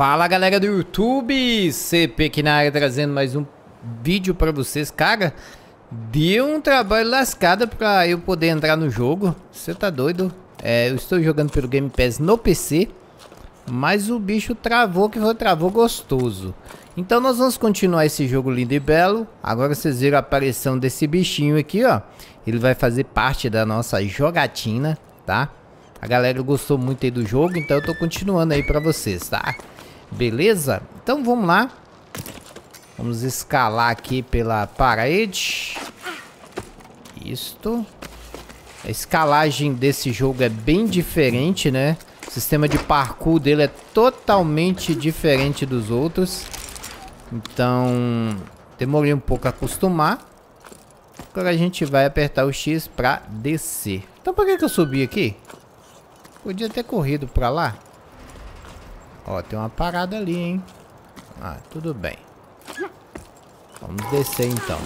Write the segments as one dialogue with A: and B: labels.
A: Fala galera do YouTube, CP aqui na área trazendo mais um vídeo pra vocês Cara, deu um trabalho lascado pra eu poder entrar no jogo Você tá doido? É, eu estou jogando pelo Game Pass no PC Mas o bicho travou, que foi travou gostoso Então nós vamos continuar esse jogo lindo e belo Agora vocês viram a aparição desse bichinho aqui, ó Ele vai fazer parte da nossa jogatina, tá? A galera gostou muito aí do jogo, então eu tô continuando aí pra vocês, tá? Beleza? Então vamos lá. Vamos escalar aqui pela parede. Isto. A escalagem desse jogo é bem diferente, né? O sistema de parkour dele é totalmente diferente dos outros. Então, demorei um pouco a acostumar. Agora a gente vai apertar o X pra descer. Então por que, que eu subi aqui? Podia ter corrido pra lá. Ó, tem uma parada ali, hein? Ah, tudo bem. Vamos descer então.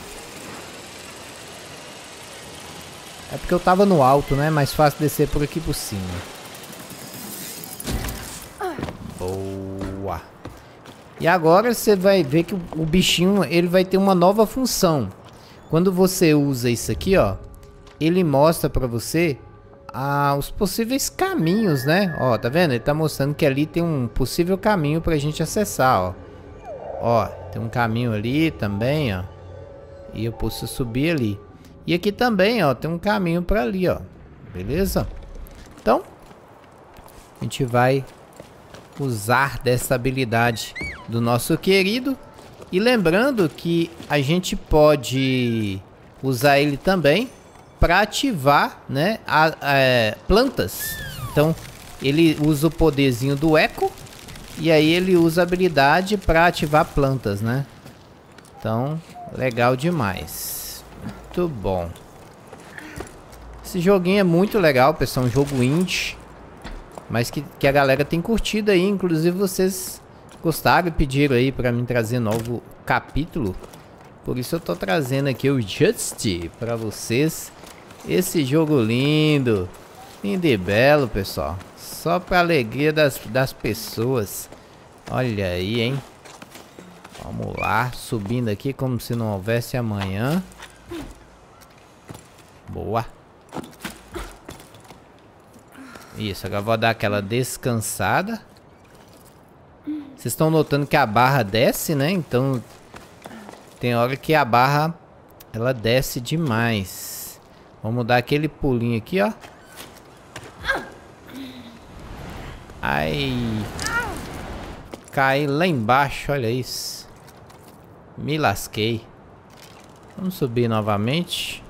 A: É porque eu tava no alto, né? Mais fácil descer por aqui por cima. Boa. E agora você vai ver que o bichinho ele vai ter uma nova função. Quando você usa isso aqui, ó, ele mostra pra você ah, os possíveis caminhos, né? Ó, tá vendo? Ele tá mostrando que ali tem um possível caminho pra gente acessar, ó. Ó, tem um caminho ali também, ó. E eu posso subir ali. E aqui também, ó, tem um caminho pra ali, ó. Beleza? Então, a gente vai usar dessa habilidade do nosso querido. E lembrando que a gente pode usar ele também para ativar, né, a, a, é, plantas. Então, ele usa o poderzinho do eco e aí ele usa a habilidade para ativar plantas, né? Então, legal demais. Muito bom. Esse joguinho é muito legal, pessoal, um jogo indie, mas que, que a galera tem curtido aí, inclusive vocês gostaram e pediram aí para mim trazer novo capítulo. Por isso eu tô trazendo aqui o Just para vocês. Esse jogo lindo. Lindo e belo, pessoal. Só pra alegria das, das pessoas. Olha aí, hein? Vamos lá. Subindo aqui como se não houvesse amanhã. Boa. Isso, agora vou dar aquela descansada. Vocês estão notando que a barra desce, né? Então, tem hora que a barra, ela desce demais. Vamos dar aquele pulinho aqui, ó. Ai. Cai lá embaixo, olha isso. Me lasquei. Vamos subir novamente.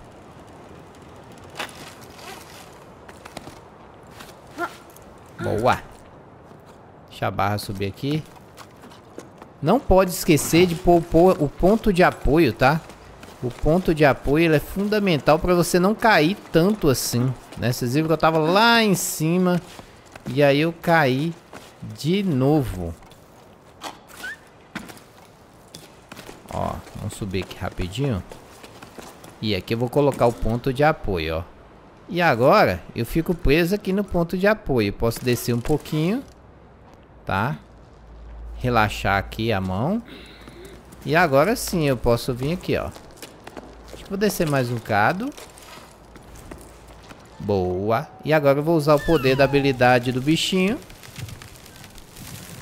A: Boa. Deixa a barra subir aqui. Não pode esquecer de pôr, o ponto de apoio, tá? O ponto de apoio é fundamental para você não cair tanto assim, né? Vocês viram que eu tava lá em cima e aí eu caí de novo. Ó, vamos subir aqui rapidinho. E aqui eu vou colocar o ponto de apoio, ó. E agora eu fico preso aqui no ponto de apoio. Posso descer um pouquinho, tá? Relaxar aqui a mão. E agora sim eu posso vir aqui, ó. Vou descer mais um bocado. Boa. E agora eu vou usar o poder da habilidade do bichinho.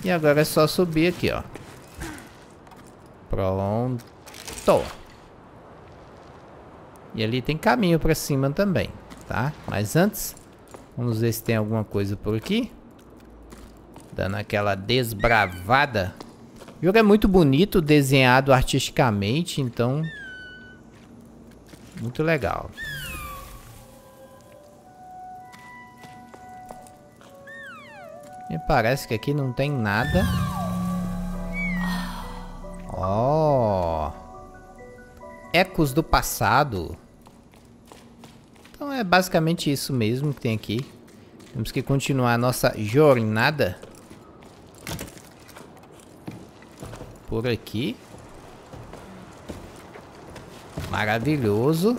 A: E agora é só subir aqui, ó. Pronto. E ali tem caminho pra cima também, tá? Mas antes, vamos ver se tem alguma coisa por aqui. Dando aquela desbravada. O jogo é muito bonito, desenhado artisticamente, então muito legal. Me parece que aqui não tem nada. Oh! Ecos do passado. Então é basicamente isso mesmo que tem aqui. Temos que continuar a nossa jornada. Por aqui. Maravilhoso.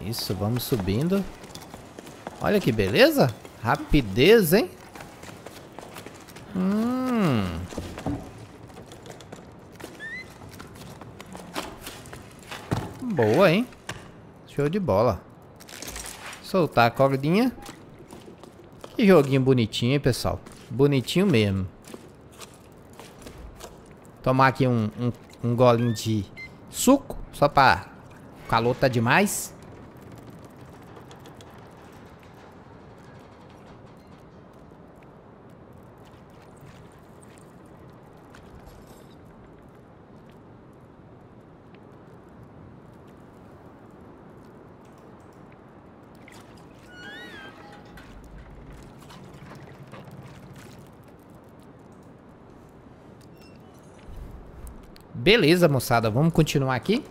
A: Isso, vamos subindo. Olha que beleza. Rapidez, hein? Hum. Boa, hein? Show de bola. Soltar a cordinha. Que joguinho bonitinho, hein, pessoal? Bonitinho mesmo. Tomar aqui um, um, um golinho de suco. Só pra... O calor tá demais. Beleza, moçada. Vamos continuar aqui?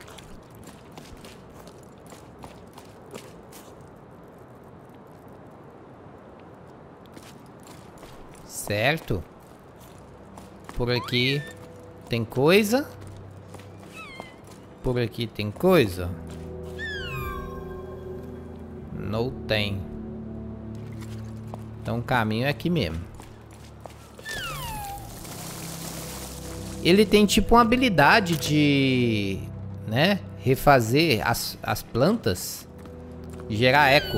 A: Certo. Por aqui tem coisa. Por aqui tem coisa. Não tem. Então o caminho é aqui mesmo. Ele tem tipo uma habilidade de, né, refazer as, as plantas, gerar eco.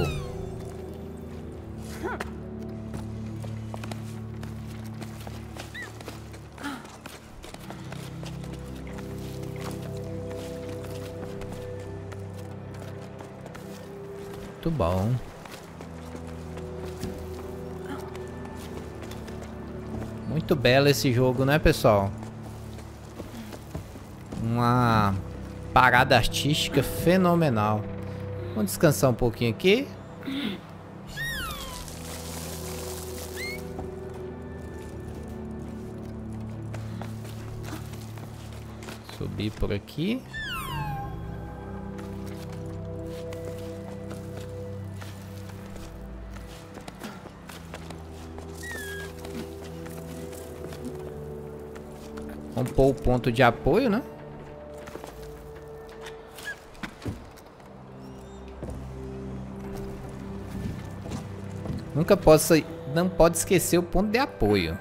A: Muito bom. Muito belo esse jogo, né, pessoal? Uma parada artística fenomenal. Vamos descansar um pouquinho aqui. Subir por aqui. Vamos pôr o ponto de apoio, né? Nunca possa, não pode esquecer o ponto de apoio.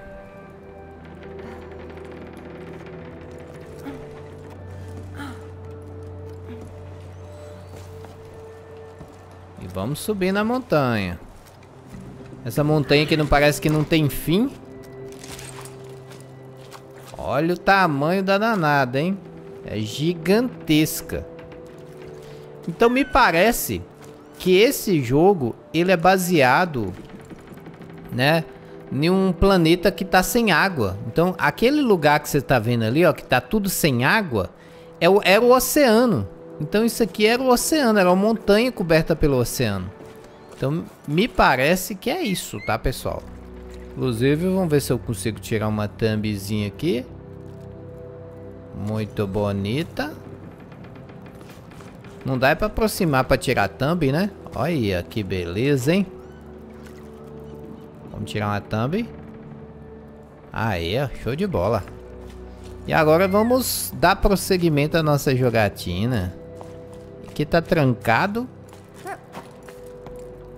A: E vamos subir na montanha. Essa montanha que não parece que não tem fim. Olha o tamanho da danada, hein? É gigantesca. Então me parece que esse jogo ele é baseado, né, em um planeta que tá sem água. Então, aquele lugar que você tá vendo ali, ó, que tá tudo sem água, é o, era o oceano. Então, isso aqui era o oceano, era uma montanha coberta pelo oceano. Então, me parece que é isso, tá, pessoal? Inclusive, vamos ver se eu consigo tirar uma thumbzinha aqui. Muito bonita. Não dá pra aproximar pra tirar thumb, né? Olha que beleza, hein? Vamos tirar uma thumb. Aí, show de bola. E agora vamos dar prosseguimento à nossa jogatina. Aqui tá trancado.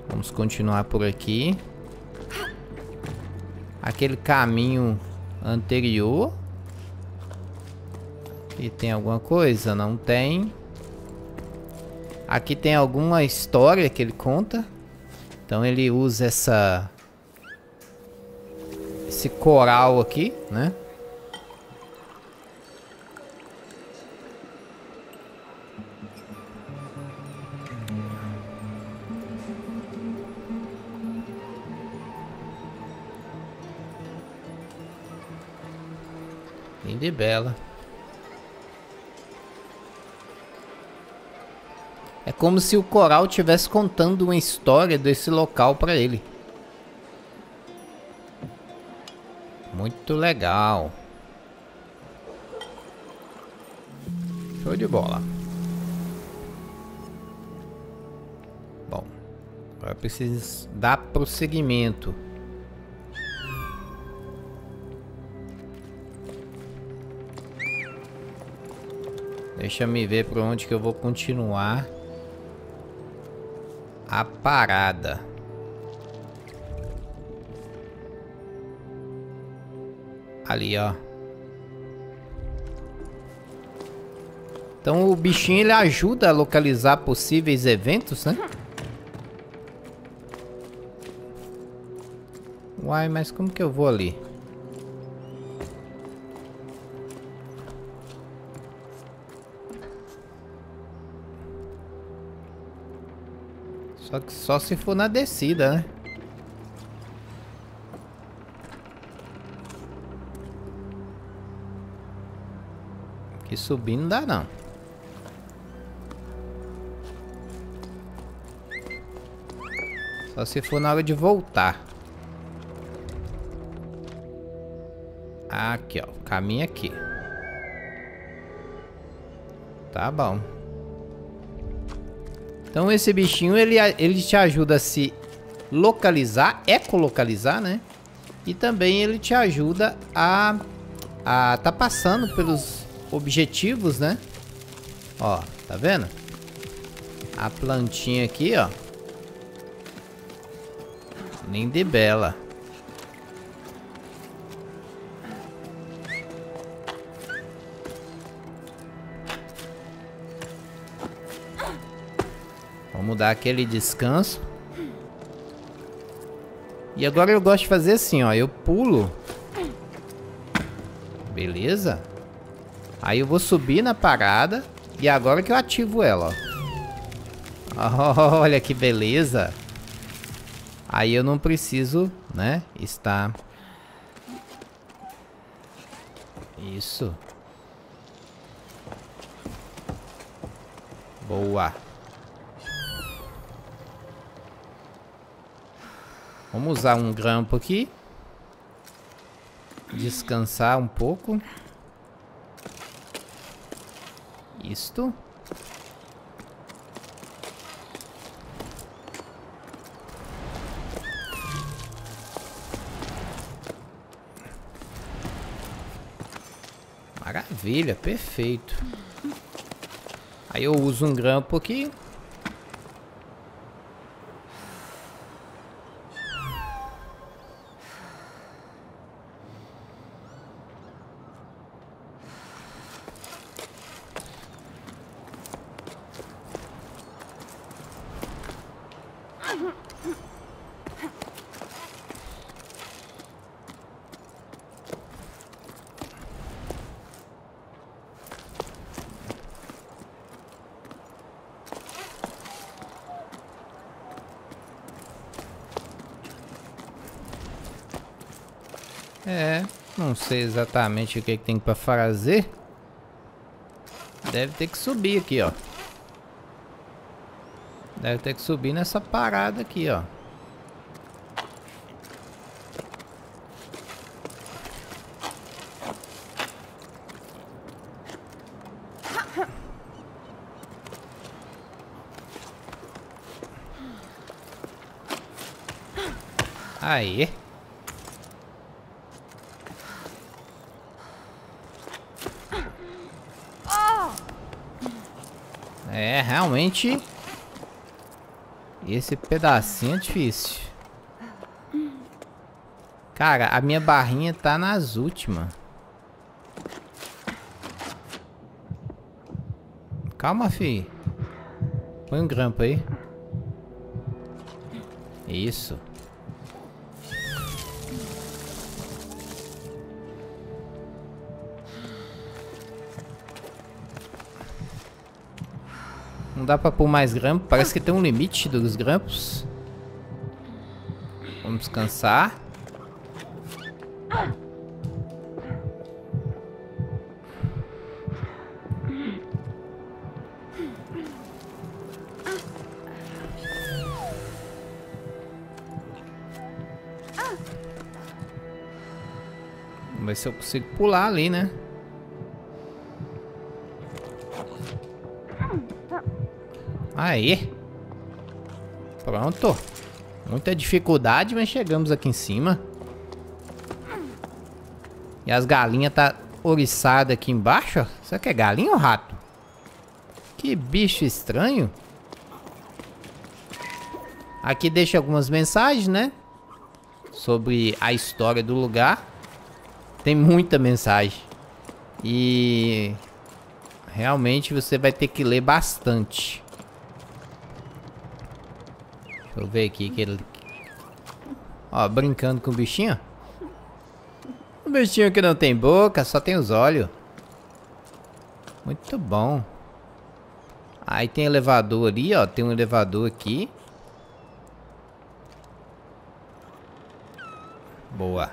A: Vamos continuar por aqui. Aquele caminho anterior. E tem alguma coisa? Não tem. Aqui tem alguma história que ele conta. Então ele usa essa esse coral aqui, né? Linda e bela. É como se o coral estivesse contando uma história desse local para ele. Muito legal. Show de bola. Bom, agora preciso dar prosseguimento. Deixa me ver por onde que eu vou continuar a parada. Ali, ó. Então o bichinho ele ajuda a localizar possíveis eventos, né? Uai, mas como que eu vou ali? Só que só se for na descida, né? Que subir não dá não. Só se for na hora de voltar. Aqui, ó. Caminho aqui. Tá bom. Então esse bichinho, ele, ele te ajuda a se localizar, ecolocalizar, né? E também ele te ajuda a, a tá passando pelos objetivos, né? Ó, tá vendo? A plantinha aqui, ó. Linda e bela. Vamos dar aquele descanso. E agora eu gosto de fazer assim, ó. Eu pulo. Beleza? Aí eu vou subir na parada. E agora que eu ativo ela, ó. Olha que beleza. Aí eu não preciso, né, estar... Isso. Boa. Vamos usar um grampo aqui. Descansar um pouco. Isto. Maravilha, perfeito. Aí eu uso um grampo aqui. É, não sei exatamente o que, que tem para fazer. Deve ter que subir aqui, ó. Deve ter que subir nessa parada aqui, ó. Aí. É, realmente... Esse pedacinho é difícil. Cara, a minha barrinha tá nas últimas. Calma, fi. Põe um grampo aí. Isso. Não dá pra pôr mais grampo. Parece que tem um limite dos grampos. Vamos descansar. Vamos ver se eu consigo pular ali, né? Aí. Pronto. Muita dificuldade, mas chegamos aqui em cima. E as galinhas tá oriçadas aqui embaixo, ó. Será que é galinha ou rato? Que bicho estranho. Aqui deixa algumas mensagens, né? Sobre a história do lugar. Tem muita mensagem. E realmente você vai ter que ler bastante. Deixa eu ver aqui que ele... Ó, brincando com o bichinho. O bichinho que não tem boca, só tem os olhos. Muito bom. Aí tem elevador ali, ó. Tem um elevador aqui. Boa.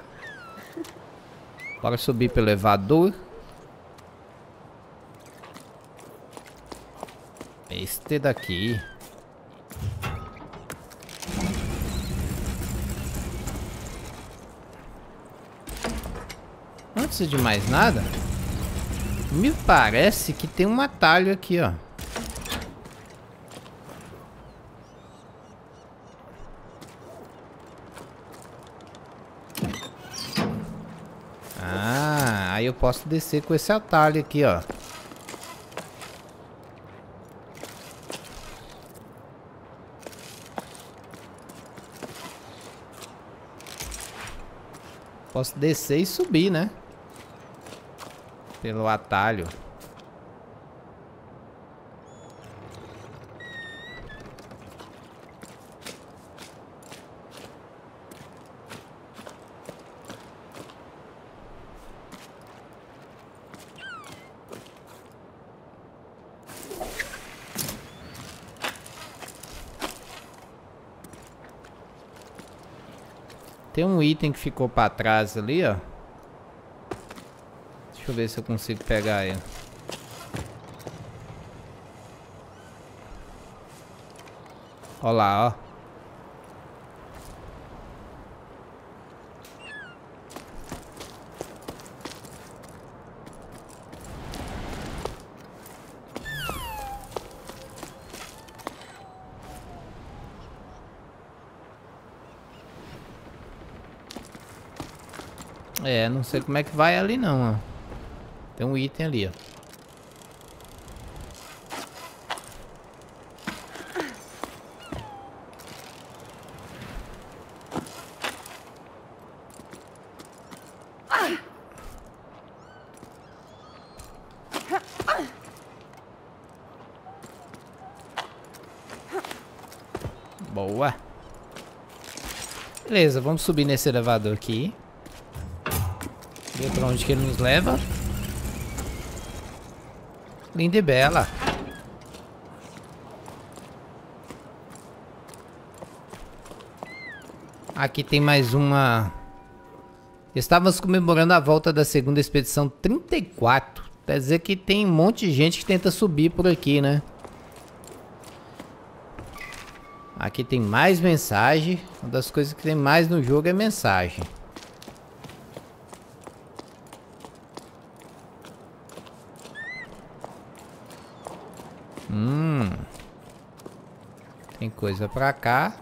A: Bora subir pelo elevador. Este daqui. Antes de mais nada, me parece que tem um atalho aqui, ó. Ah, aí eu posso descer com esse atalho aqui, ó. Posso descer e subir, né? Pelo atalho. Tem um item que ficou pra trás ali, ó. Eu ver se eu consigo pegar ele. Olha lá, ó. É, não sei como é que vai ali não, ó. Tem um item ali, ó. Boa. Beleza, vamos subir nesse elevador aqui. Ver pra onde que ele nos leva. Linda e bela. Aqui tem mais uma... Estávamos comemorando a volta da segunda expedição 34. Quer dizer que tem um monte de gente que tenta subir por aqui, né? Aqui tem mais mensagem. Uma das coisas que tem mais no jogo é mensagem. Hum. Tem coisa pra cá.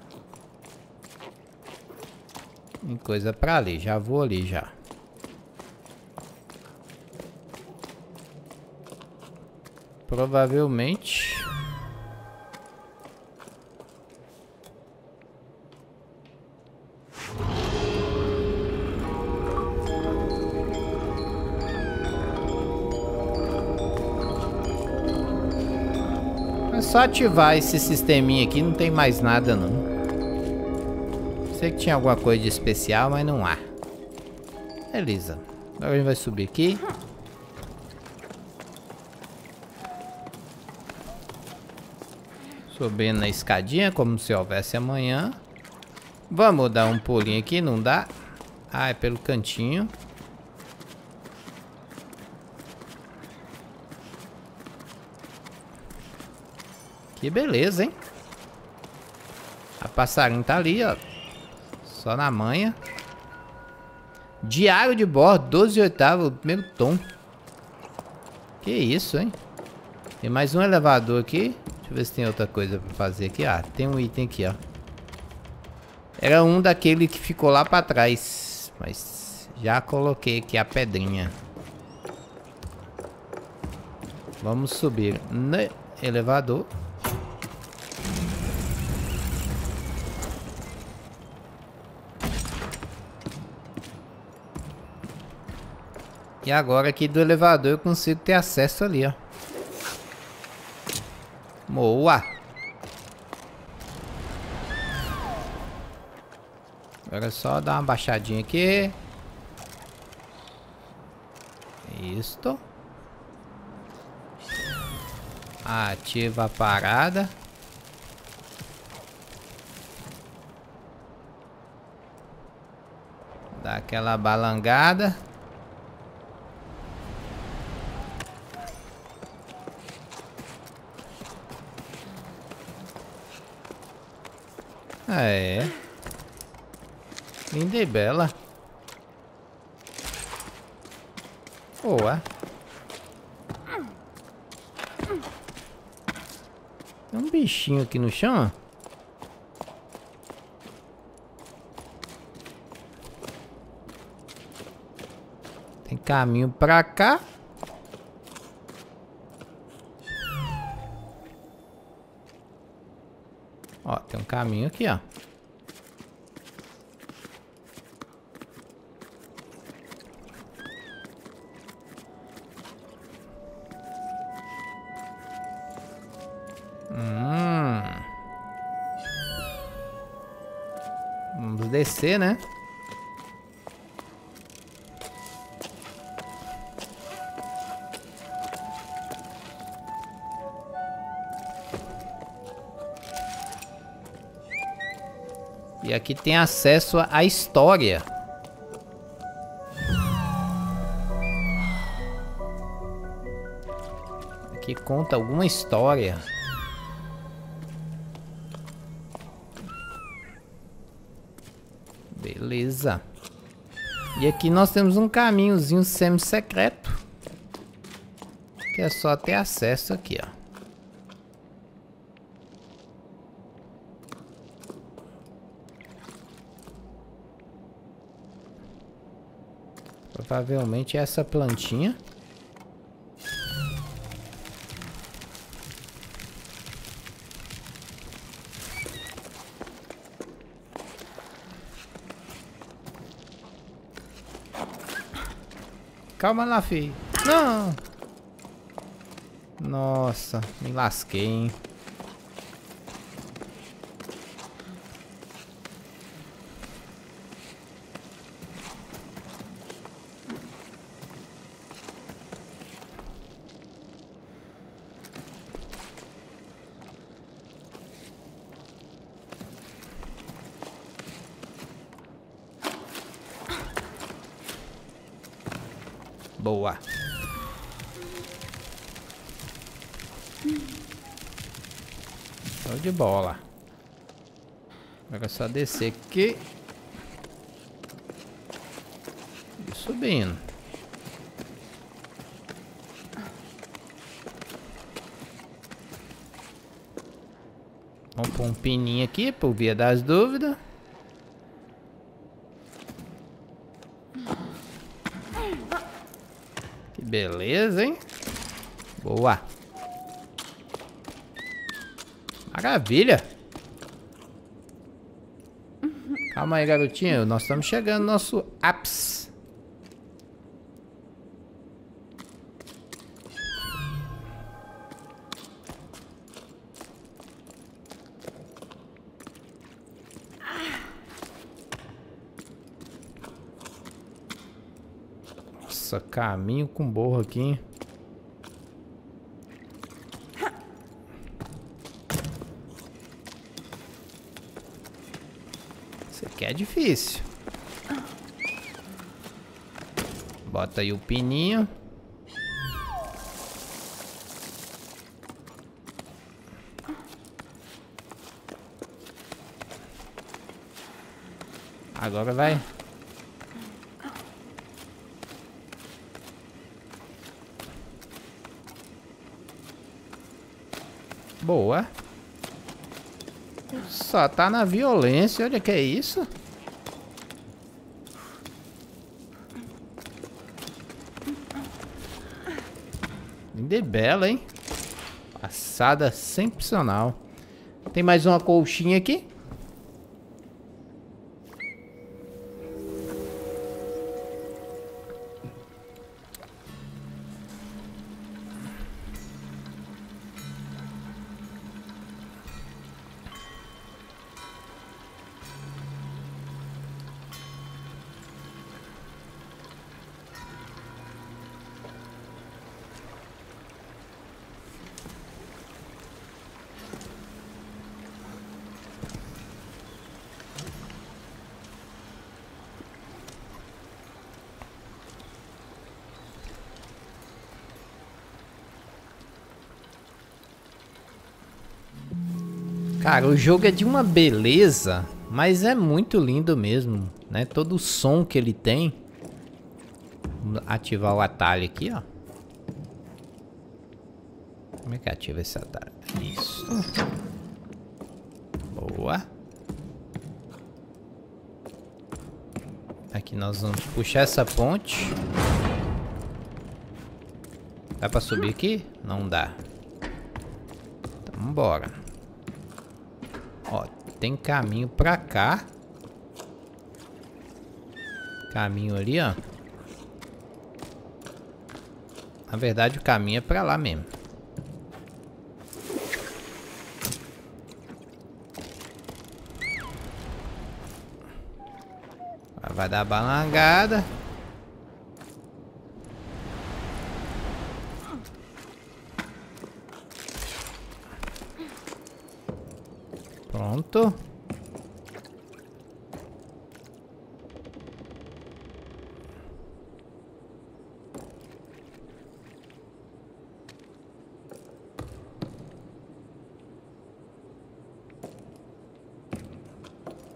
A: Tem coisa pra ali. Já vou ali já. Provavelmente... só ativar esse sisteminha aqui, não tem mais nada não. Sei que tinha alguma coisa de especial, mas não há. Beleza. Agora a gente vai subir aqui. Subindo na escadinha, como se houvesse amanhã. Vamos dar um pulinho aqui, não dá? Ah, é pelo cantinho. Que beleza, hein? A passarinho tá ali, ó. Só na manha. Diário de bordo, 12 oitavo, primeiro tom. Que isso, hein? Tem mais um elevador aqui. Deixa eu ver se tem outra coisa pra fazer aqui. Ah, tem um item aqui, ó. Era um daquele que ficou lá pra trás. Mas já coloquei aqui a pedrinha. Vamos subir no elevador. E agora aqui do elevador eu consigo ter acesso ali, ó. Boa! Agora é só dar uma baixadinha aqui. Isto. Ativa a parada. Dá aquela balangada. É. Linda e bela. Boa. Tem um bichinho aqui no chão. Tem caminho pra cá. Ó, tem um caminho aqui, ó. Hum. Vamos descer, né? Aqui tem acesso à história. Aqui conta alguma história. Beleza. E aqui nós temos um caminhozinho semi-secreto. Que é só ter acesso aqui, ó. Provavelmente é essa plantinha. Calma lá, filho. Não! Nossa, me lasquei, hein? Boa. De bola. Agora é só descer aqui. E subindo. Vamos pôr um pininho aqui por via das dúvidas. Beleza, hein? Boa. Maravilha. Calma aí, garotinho. Nós estamos chegando no nosso ápice. Nossa, caminho com borro aqui? Isso aqui é difícil. Bota aí o pininho. Agora vai. Boa. Só tá na violência, olha que é isso. Linda e bela, hein? Passada sensacional. Tem mais uma colchinha aqui. Cara, o jogo é de uma beleza, mas é muito lindo mesmo, né? Todo o som que ele tem. Vamos ativar o atalho aqui, ó. Como é que ativa esse atalho? Isso. Boa. Aqui nós vamos puxar essa ponte. Dá pra subir aqui? Não dá. Então, vambora. Tem caminho pra cá. Caminho ali, ó. Na verdade, o caminho é pra lá mesmo. Vai dar balangada. Pronto.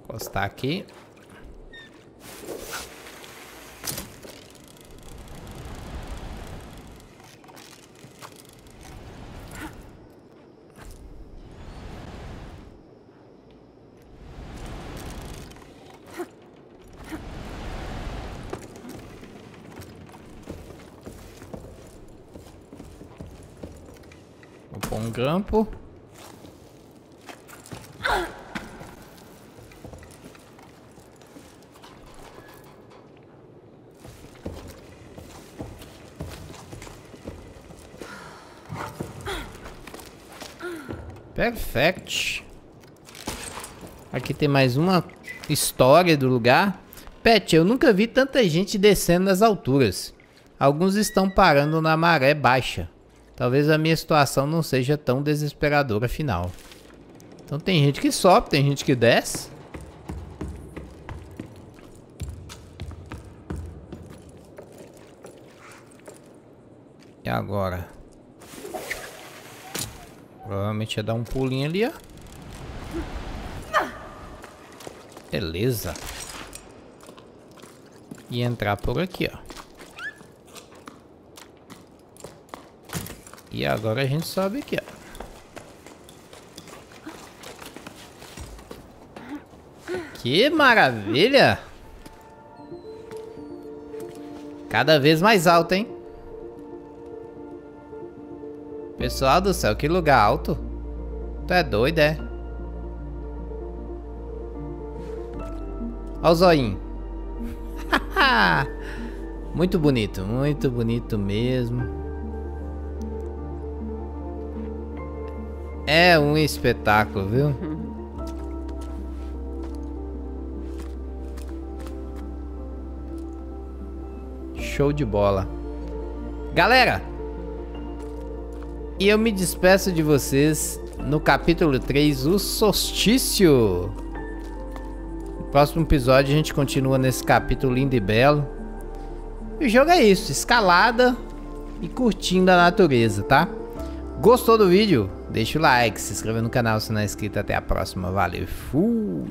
A: Encostar aqui. Grampo. Perfect. Aqui tem mais uma história do lugar. Pet, eu nunca vi tanta gente descendo nas alturas. Alguns estão parando na maré baixa. Talvez a minha situação não seja tão desesperadora afinal. Então tem gente que sobe, tem gente que desce. E agora? Provavelmente ia dar um pulinho ali, ó. Beleza. E entrar por aqui, ó. E agora a gente sobe aqui, ó. Que maravilha! Cada vez mais alto, hein? Pessoal do céu, que lugar alto. Tu é doido, é? Olha o zoinho. muito bonito, muito bonito mesmo. É um espetáculo, viu? Show de bola. Galera, e eu me despeço de vocês no capítulo 3, o solstício. No próximo episódio a gente continua nesse capítulo lindo e belo. E o jogo é isso, escalada e curtindo a natureza, tá? Gostou do vídeo? Deixa o like, se inscreva no canal se não é inscrito. Até a próxima. Valeu. Fui.